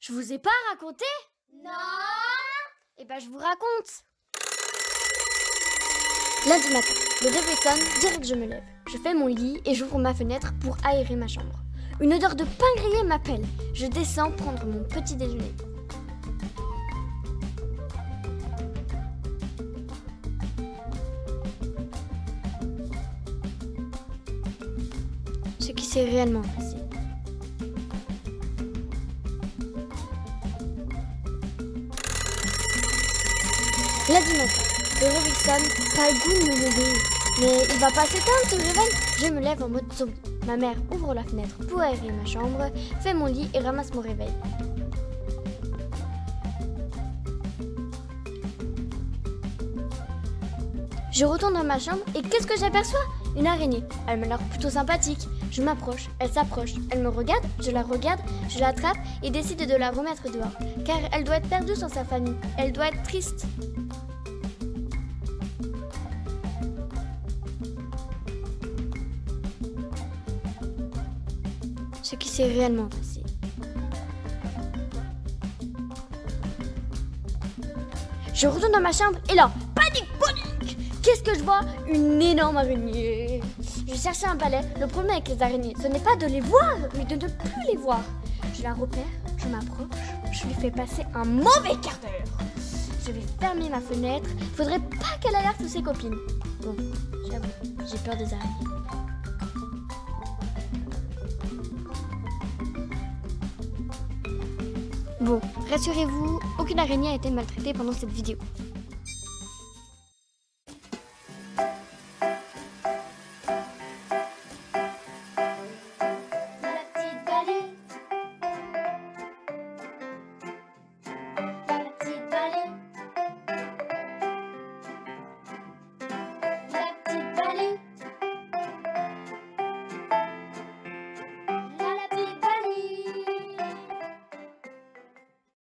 Je vous ai pas raconté? Non Eh ben, je vous raconte. Lundi matin, le réveil sonne, direct je me lève. Je fais mon lit et j'ouvre ma fenêtre pour aérer ma chambre. Une odeur de pain grillé m'appelle. Je descends prendre mon petit déjeuner. Ce qui s'est réellement passé. Lundi matin, le réveil sonne, pas le goût de me lever. Mais il va pas s'éteindre ce réveil. Je me lève en mode zombie. Ma mère ouvre la fenêtre pour aérer ma chambre, fait mon lit et ramasse mon réveil. Je retourne dans ma chambre et qu'est-ce que j'aperçois? Une araignée. Elle m'a l'air plutôt sympathique. Je m'approche, elle s'approche, elle me regarde, je la regarde, je l'attrape et décide de la remettre dehors. Car elle doit être perdue sans sa famille. Elle doit être triste. Ce qui s'est réellement passé. Je retourne dans ma chambre et là, panique, Que je vois Une énorme araignée. Je cherchais un balai. Le problème avec les araignées, ce n'est pas de les voir, mais de ne plus les voir. Je la repère, je m'approche, je lui fais passer un mauvais quart d'heure. Je vais fermer ma fenêtre. Faudrait pas qu'elle alerte ses copines. Bon, j'avoue, j'ai peur des araignées. Bon, rassurez-vous, aucune araignée a été maltraitée pendant cette vidéo.